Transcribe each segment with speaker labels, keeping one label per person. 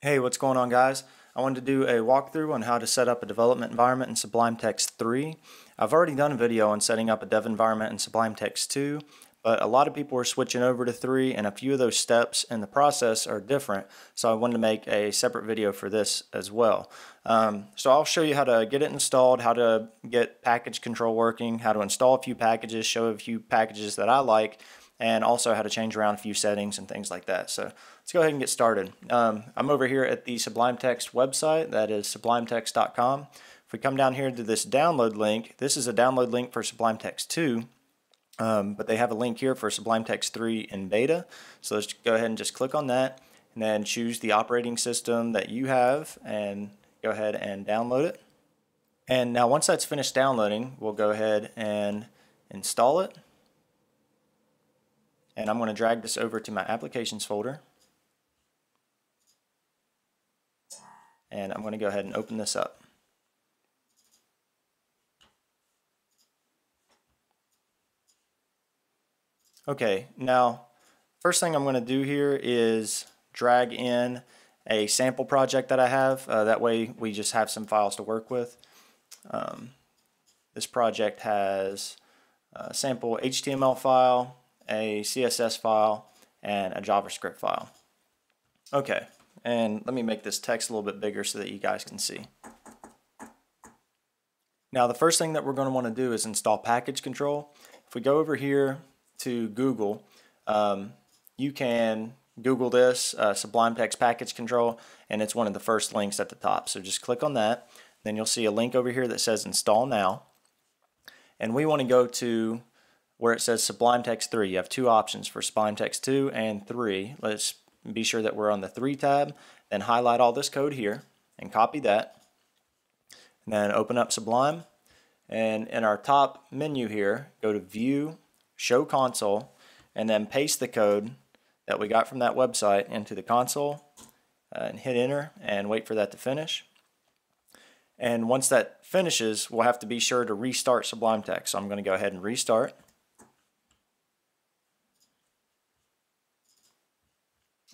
Speaker 1: Hey, what's going on guys? I wanted to do a walkthrough on how to set up a development environment in Sublime Text 3. I've already done a video on setting up a dev environment in Sublime Text 2, but a lot of people are switching over to 3 and a few of those steps in the process are different, so I wanted to make a separate video for this as well. Um, so I'll show you how to get it installed, how to get package control working, how to install a few packages, show a few packages that I like, and also how to change around a few settings and things like that. So let's go ahead and get started. Um, I'm over here at the Sublime Text website, that is sublimetext.com. If we come down here to this download link, this is a download link for Sublime Text 2, um, but they have a link here for Sublime Text 3 in beta. So let's go ahead and just click on that and then choose the operating system that you have and go ahead and download it. And now once that's finished downloading, we'll go ahead and install it. And I'm going to drag this over to my applications folder. And I'm going to go ahead and open this up. Okay, now first thing I'm going to do here is drag in a sample project that I have. Uh, that way we just have some files to work with. Um, this project has a sample HTML file, a CSS file, and a JavaScript file. Okay, and let me make this text a little bit bigger so that you guys can see. Now the first thing that we're going to want to do is install package control. If we go over here to Google, um, you can Google this, uh, Sublime Text Package Control, and it's one of the first links at the top. So just click on that. Then you'll see a link over here that says Install Now. And we want to go to where it says Sublime Text 3. You have two options for Sublime Text 2 and 3. Let's be sure that we're on the 3 tab. Then highlight all this code here and copy that. And then open up Sublime. And in our top menu here, go to View, Show Console, and then paste the code that we got from that website into the console uh, and hit enter and wait for that to finish. And once that finishes, we'll have to be sure to restart Sublime Text. So I'm going to go ahead and restart.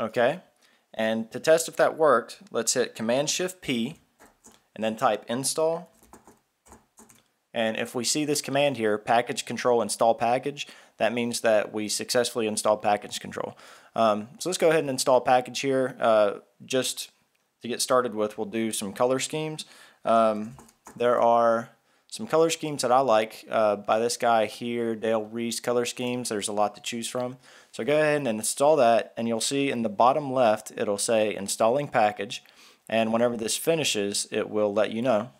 Speaker 1: Okay, and to test if that worked, let's hit Command Shift P and then type install. And if we see this command here, package control install package, that means that we successfully installed package control. Um, so let's go ahead and install package here. Uh, just to get started with, we'll do some color schemes. Um, there are some color schemes that I like uh, by this guy here, Dayle Rees Color Schemes. There's a lot to choose from. So go ahead and install that and you'll see in the bottom left it'll say installing package and whenever this finishes it will let you know.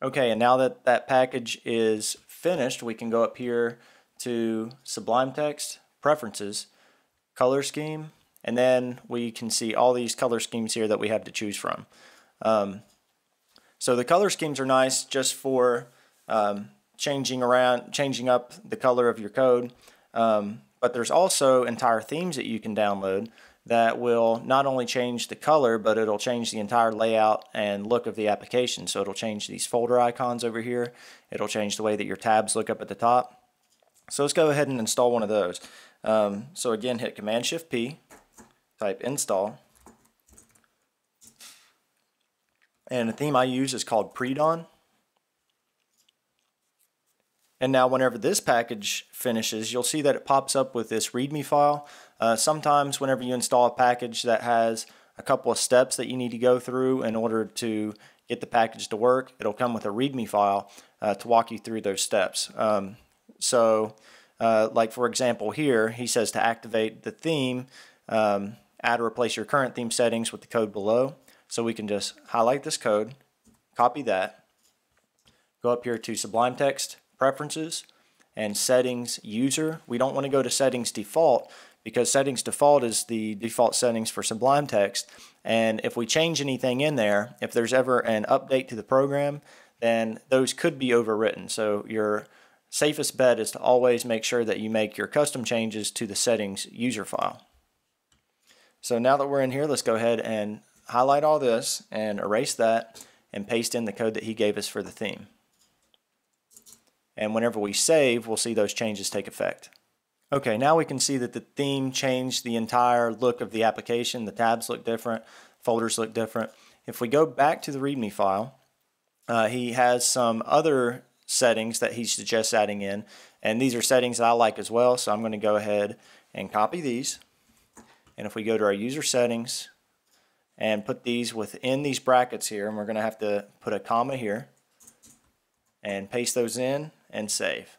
Speaker 1: Okay and now that that package is finished we can go up here to Sublime Text, Preferences, Color Scheme and then we can see all these color schemes here that we have to choose from. Um, so the color schemes are nice just for um, changing around, changing up the color of your code. Um, but there's also entire themes that you can download that will not only change the color, but it'll change the entire layout and look of the application. So it'll change these folder icons over here. It'll change the way that your tabs look up at the top. So let's go ahead and install one of those. Um, so again, hit Command Shift P, type install. And the theme I use is called Predawn. And now whenever this package finishes, you'll see that it pops up with this README file. Uh, sometimes whenever you install a package that has a couple of steps that you need to go through in order to get the package to work, it'll come with a README file uh, to walk you through those steps. Um, so uh, like for example here, he says to activate the theme, um, add or replace your current theme settings with the code below. So we can just highlight this code, copy that, go up here to Sublime Text, Preferences, and Settings User. We don't want to go to Settings Default because Settings Default is the default settings for Sublime Text. And if we change anything in there, if there's ever an update to the program, then those could be overwritten. So your safest bet is to always make sure that you make your custom changes to the settings user file. So now that we're in here, let's go ahead and highlight all this and erase that and paste in the code that he gave us for the theme. And whenever we save, we'll see those changes take effect. Okay, now we can see that the theme changed the entire look of the application. The tabs look different. folders look different. If we go back to the README file, uh, he has some other settings that he suggests adding in, and these are settings that I like as well, so I'm going to go ahead and copy these. And if we go to our user settings and put these within these brackets here, and we're going to have to put a comma here, and paste those in and save.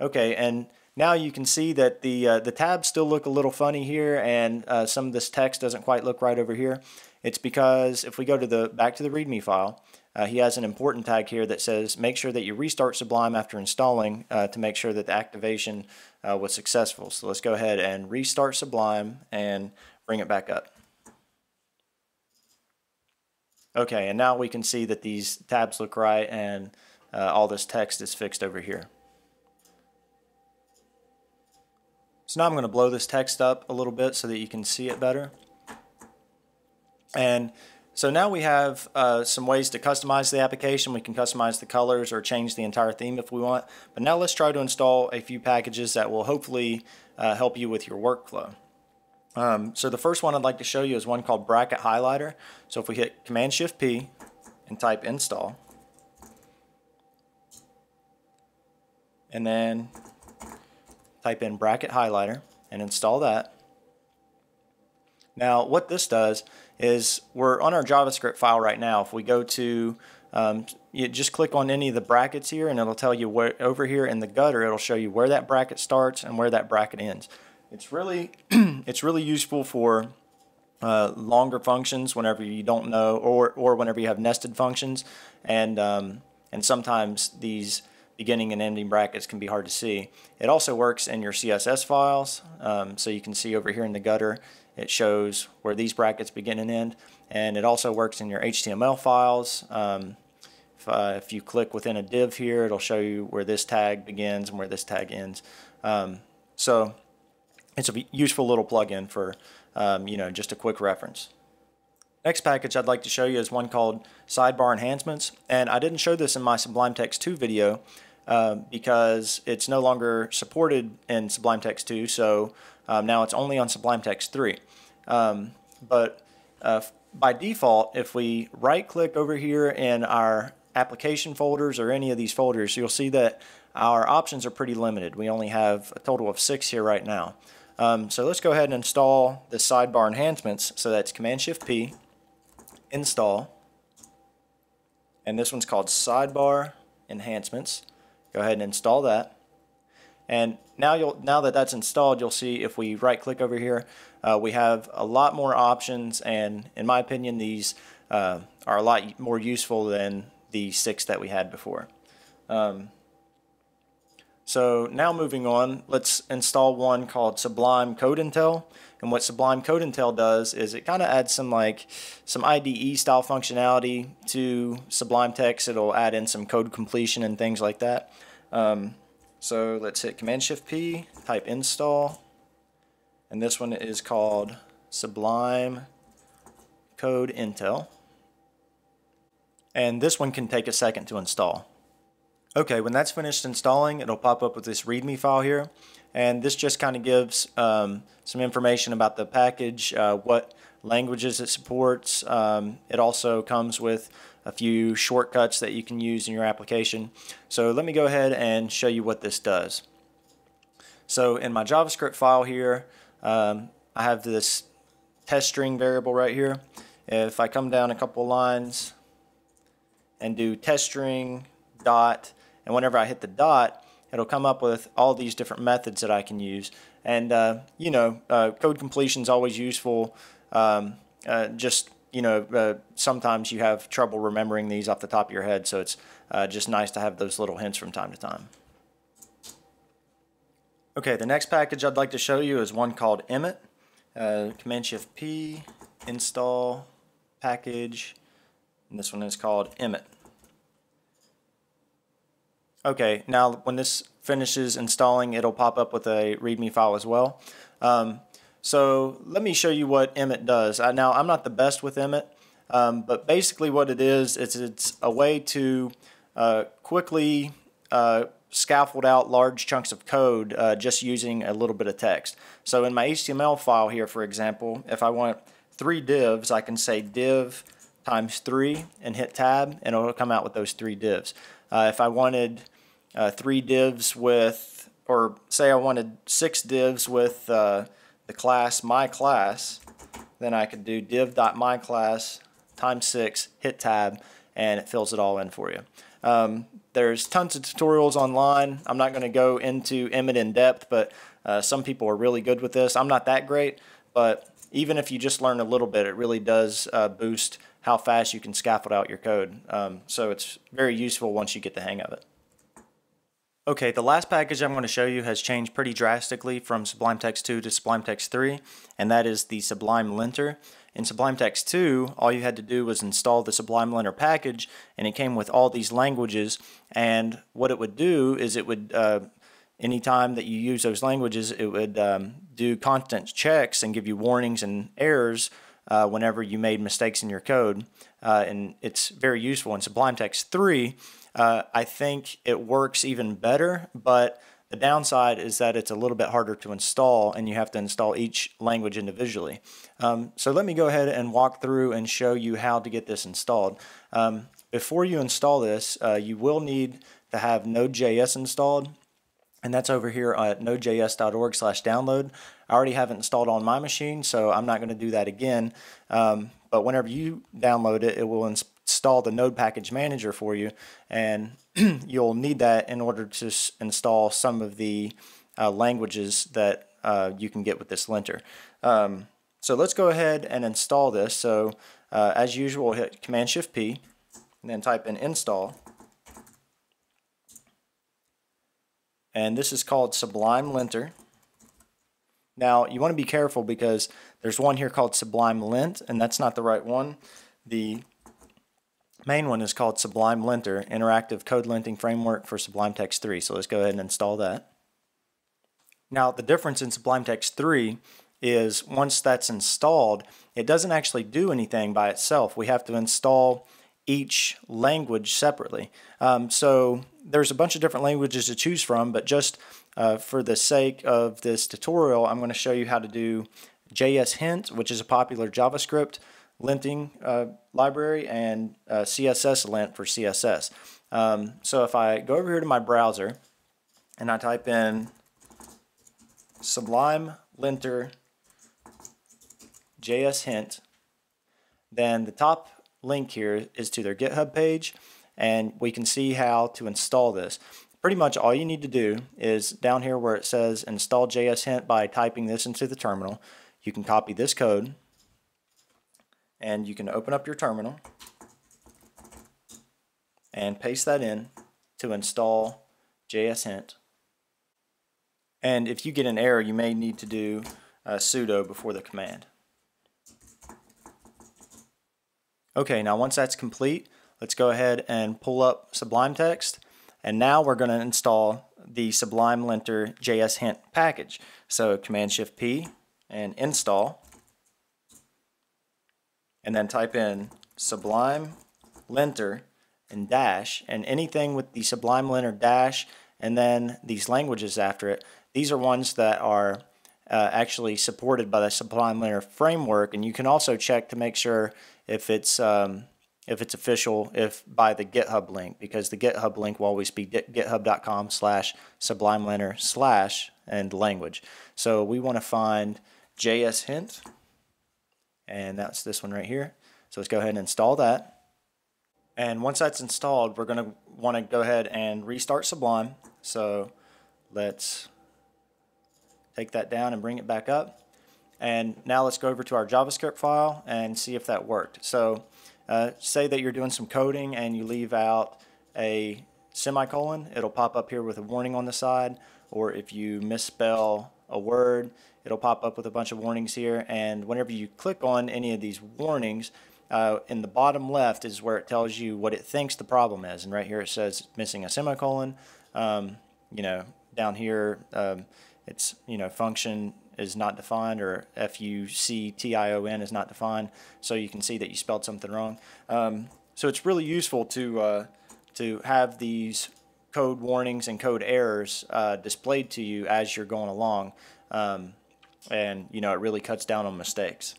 Speaker 1: Okay, and now you can see that the uh, the tabs still look a little funny here, and uh, some of this text doesn't quite look right over here. It's because if we go to the back to the README file, uh, he has an important tag here that says make sure that you restart Sublime after installing uh, to make sure that the activation uh, was successful. So let's go ahead and restart Sublime and bring it back up. Okay, and now we can see that these tabs look right and uh, all this text is fixed over here. So now I'm going to blow this text up a little bit so that you can see it better. And so now we have uh, some ways to customize the application. We can customize the colors or change the entire theme if we want. But now let's try to install a few packages that will hopefully uh, help you with your workflow. Um, so the first one I'd like to show you is one called Bracket Highlighter. So if we hit Command-Shift-P and type install, and then type in Bracket Highlighter and install that. Now what this does is we're on our JavaScript file right now. If we go to, um, you just click on any of the brackets here and it'll tell you where, over here in the gutter, it'll show you where that bracket starts and where that bracket ends. It's really, it's really useful for uh, longer functions whenever you don't know, or, or whenever you have nested functions, and, um, and sometimes these beginning and ending brackets can be hard to see. It also works in your CSS files, um, so you can see over here in the gutter, it shows where these brackets begin and end, and it also works in your HTML files. Um, if, uh, if, you click within a div here, it'll show you where this tag begins and where this tag ends. Um, so it's a useful little plugin for, um, you know, just a quick reference. Next package I'd like to show you is one called Sidebar Enhancements. And I didn't show this in my Sublime Text 2 video uh, because it's no longer supported in Sublime Text 2. So um, now it's only on Sublime Text 3. Um, but uh, by default, if we right click over here in our application folders or any of these folders, you'll see that our options are pretty limited. We only have a total of six here right now. Um, so let's go ahead and install the sidebar enhancements. So that's Command Shift P, install, and this one's called sidebar enhancements. Go ahead and install that. And now you'll now that that's installed, you'll see if we right click over here, uh, we have a lot more options. And in my opinion, these uh, are a lot more useful than the six that we had before. Um, so now moving on, let's install one called Sublime Code Intel. And what Sublime Code Intel does is it kind of adds some like some IDE style functionality to Sublime Text. It'll add in some code completion and things like that. Um, so let's hit Command Shift P, type install, and this one is called Sublime Code Intel. And this one can take a second to install. Okay, when that's finished installing, it'll pop up with this README file here. And this just kind of gives um, some information about the package, uh, what languages it supports. Um, it also comes with a few shortcuts that you can use in your application. So let me go ahead and show you what this does. So in my JavaScript file here, um, I have this test string variable right here. If I come down a couple lines and do test string dot and whenever I hit the dot, it'll come up with all these different methods that I can use. And, uh, you know, uh, code completion is always useful. Um, uh, just, you know, uh, sometimes you have trouble remembering these off the top of your head, so it's uh, just nice to have those little hints from time to time. Okay, the next package I'd like to show you is one called Emmet. Uh, Command Shift P, install, package, and this one is called Emmet. Okay, now when this finishes installing, it'll pop up with a README file as well. Um, so let me show you what Emmet does. Uh, now, I'm not the best with Emmet, um, but basically what it is, is it's a way to uh, quickly uh, scaffold out large chunks of code uh, just using a little bit of text. So in my HTML file here, for example, if I want three divs, I can say div times three and hit tab and it'll come out with those three divs. Uh, if I wanted uh, three divs with, or say I wanted six divs with uh, the class my class, then I could do div.myclass times six, hit tab, and it fills it all in for you. Um, there's tons of tutorials online. I'm not going to go into Emmet in depth, but uh, some people are really good with this. I'm not that great, but even if you just learn a little bit, it really does uh, boost how fast you can scaffold out your code. Um, so it's very useful once you get the hang of it. Okay, the last package I'm going to show you has changed pretty drastically from Sublime Text 2 to Sublime Text 3, and that is the Sublime Linter. In Sublime Text 2, all you had to do was install the Sublime Linter package, and it came with all these languages, and what it would do is it would, uh, anytime that you use those languages, it would um, do constant checks and give you warnings and errors uh, whenever you made mistakes in your code, uh, and it's very useful. In Sublime Text 3, uh, I think it works even better, but the downside is that it's a little bit harder to install and you have to install each language individually. Um, so let me go ahead and walk through and show you how to get this installed. Um, before you install this, uh, you will need to have Node.js installed and that's over here at nodejs.org slash download. I already have it installed on my machine, so I'm not going to do that again. Um, but whenever you download it, it will install the node package manager for you, and you'll need that in order to install some of the uh, languages that uh, you can get with this linter. Um, so let's go ahead and install this. So uh, as usual, hit Command Shift P, and then type in install. And this is called Sublime Linter. Now, you want to be careful because there's one here called Sublime Lint, and that's not the right one. The main one is called Sublime Linter, Interactive Code Linting Framework for Sublime Text 3. So let's go ahead and install that. Now, the difference in Sublime Text 3 is once that's installed, it doesn't actually do anything by itself. We have to install each language separately. Um, so there's a bunch of different languages to choose from, but just uh, for the sake of this tutorial, I'm going to show you how to do JS Hint, which is a popular JavaScript linting uh, library, and uh, CSS lint for CSS. Um, so if I go over here to my browser and I type in Sublime Linter JS Hint, then the top link here is to their GitHub page, and we can see how to install this pretty much all you need to do is down here where it says install JS hint by typing this into the terminal, you can copy this code and you can open up your terminal and paste that in to install JS hint. And if you get an error, you may need to do uh, sudo before the command. Okay, now once that's complete, let's go ahead and pull up Sublime Text and now we're going to install the Sublime Linter JS Hint package. So Command Shift P and install. And then type in Sublime Linter and dash. And anything with the Sublime Linter dash and then these languages after it, these are ones that are uh, actually supported by the Sublime Linter framework. And you can also check to make sure if it's um, if it's official, if by the GitHub link, because the GitHub link will always be github.com slash sublime linter slash and language. So we want to find JS hint, and that's this one right here. So let's go ahead and install that. And once that's installed, we're going to want to go ahead and restart Sublime. So let's take that down and bring it back up. And now let's go over to our JavaScript file and see if that worked. So uh, say that you're doing some coding and you leave out a semicolon, it'll pop up here with a warning on the side. Or if you misspell a word, it'll pop up with a bunch of warnings here. And whenever you click on any of these warnings, uh, in the bottom left is where it tells you what it thinks the problem is. And right here it says missing a semicolon. Um, you know, down here um, it's, you know, function is not defined or F-U-C-T-I-O-N is not defined so you can see that you spelled something wrong. Um, so it's really useful to, uh, to have these code warnings and code errors uh, displayed to you as you're going along um, and you know it really cuts down on mistakes.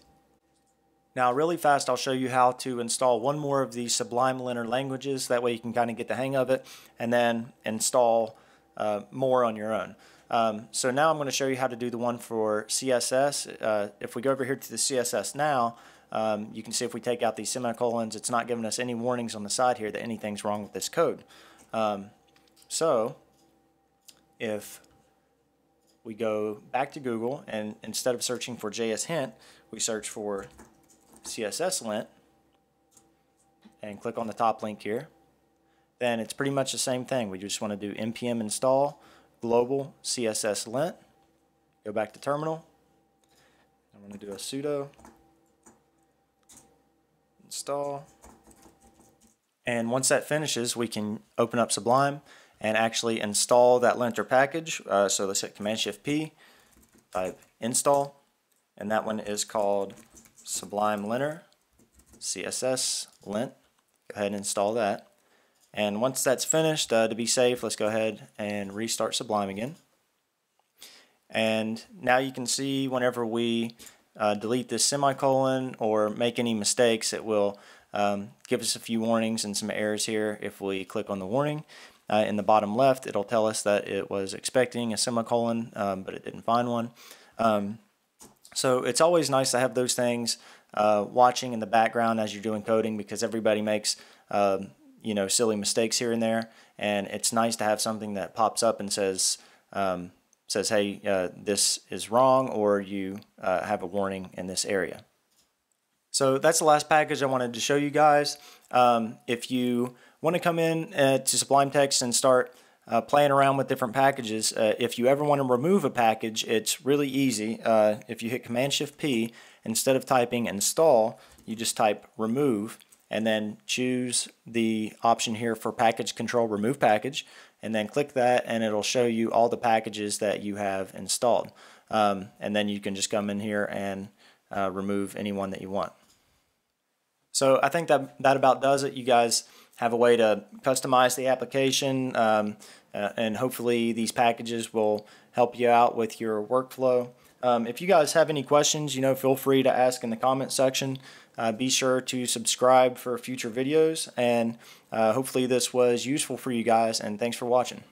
Speaker 1: Now really fast I'll show you how to install one more of these Sublime Linter languages, that way you can kind of get the hang of it, and then install uh, more on your own. Um, so now I'm going to show you how to do the one for CSS. Uh, if we go over here to the CSS now, um, you can see if we take out these semicolons, it's not giving us any warnings on the side here that anything's wrong with this code. Um, so if we go back to Google and instead of searching for JS Hint, we search for CSS lint and click on the top link here, then it's pretty much the same thing. We just want to do npm install global CSS lint. Go back to terminal. I'm going to do a sudo install. And once that finishes, we can open up Sublime and actually install that linter package. Uh, so let's hit Command Shift P, type install, and that one is called Sublime Linter CSS lint. Go ahead and install that. And once that's finished, uh, to be safe, let's go ahead and restart Sublime again. And now you can see whenever we uh, delete this semicolon or make any mistakes, it will um, give us a few warnings and some errors here if we click on the warning. Uh, in the bottom left, it'll tell us that it was expecting a semicolon, um, but it didn't find one. Um, so it's always nice to have those things uh, watching in the background as you're doing coding because everybody makes um, you know silly mistakes here and there, and it's nice to have something that pops up and says um, says, hey, uh, this is wrong, or you uh, have a warning in this area. So that's the last package I wanted to show you guys. Um, if you want to come in uh, to Sublime Text and start uh, playing around with different packages, uh, if you ever want to remove a package, it's really easy. Uh, if you hit Command Shift P, instead of typing install, you just type remove and then choose the option here for package control remove package and then click that and it'll show you all the packages that you have installed. Um, and then you can just come in here and uh, remove any one that you want. So I think that that about does it. You guys have a way to customize the application um, uh, and hopefully these packages will help you out with your workflow um, if you guys have any questions, you know, feel free to ask in the comment section. Uh, be sure to subscribe for future videos, and uh, hopefully this was useful for you guys, and thanks for watching.